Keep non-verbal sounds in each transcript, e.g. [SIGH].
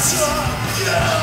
し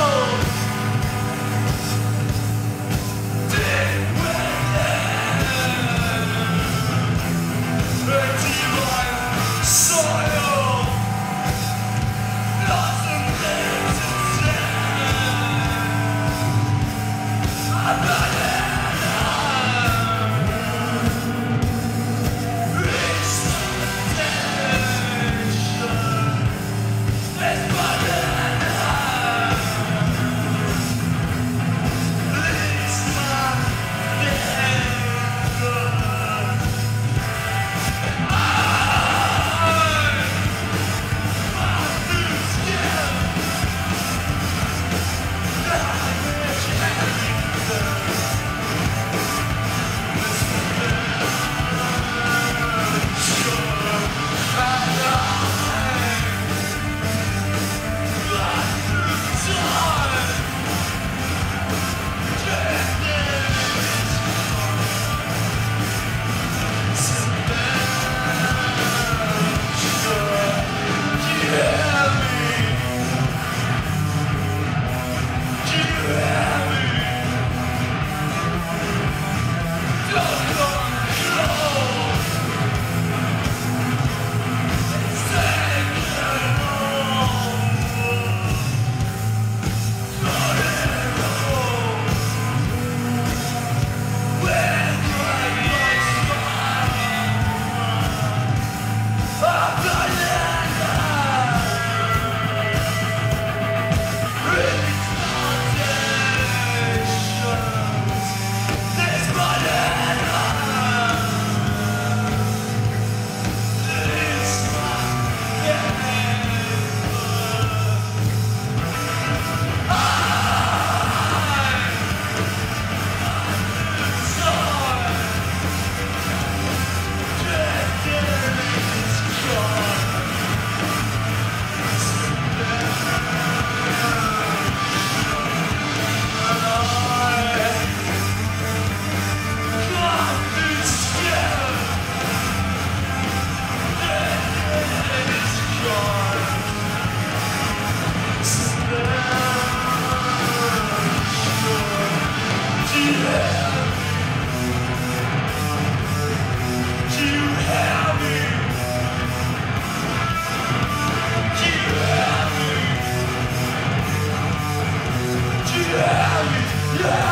Yeah! [LAUGHS]